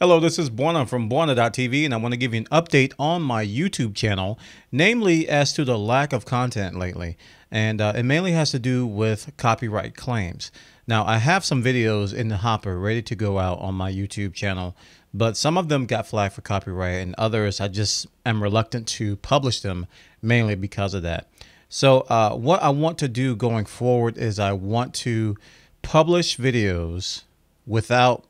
Hello, this is Bwana from Bwana.tv, and I want to give you an update on my YouTube channel, namely as to the lack of content lately. And uh, it mainly has to do with copyright claims. Now, I have some videos in the hopper ready to go out on my YouTube channel, but some of them got flagged for copyright, and others I just am reluctant to publish them mainly because of that. So, uh, what I want to do going forward is I want to publish videos without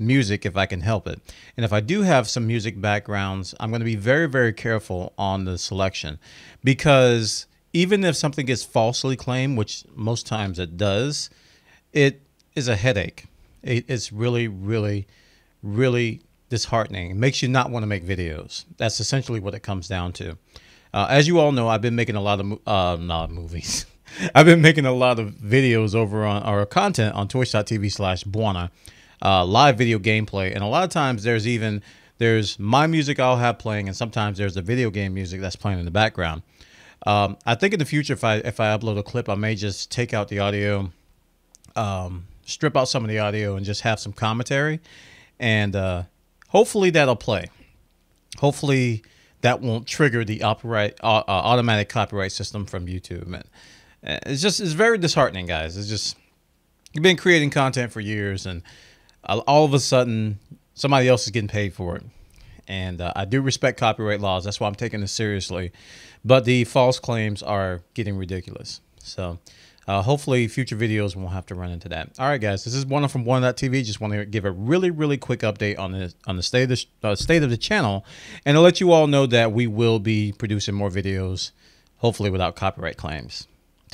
music if I can help it. And if I do have some music backgrounds, I'm going to be very, very careful on the selection because even if something gets falsely claimed, which most times it does, it is a headache. it's really, really, really disheartening. It makes you not want to make videos. That's essentially what it comes down to. Uh, as you all know, I've been making a lot of uh, not movies. I've been making a lot of videos over on our content on twitch.tv slash Bwana uh, live video gameplay. And a lot of times there's even there's my music I'll have playing, and sometimes there's the video game music that's playing in the background. Um, I think in the future, if I if I upload a clip, I may just take out the audio, um, strip out some of the audio, and just have some commentary, and uh, hopefully that'll play. Hopefully that won't trigger the operate, uh, uh, automatic copyright system from YouTube. And uh, it's just it's very disheartening, guys. It's just you've been creating content for years, and all of a sudden somebody else is getting paid for it. And uh, I do respect copyright laws. That's why I'm taking this seriously. But the false claims are getting ridiculous. So uh, hopefully future videos won't have to run into that. All right, guys, this is one from Bwana.tv. Just want to give a really, really quick update on the on the state of the uh, state of the channel, and to let you all know that we will be producing more videos, hopefully without copyright claims.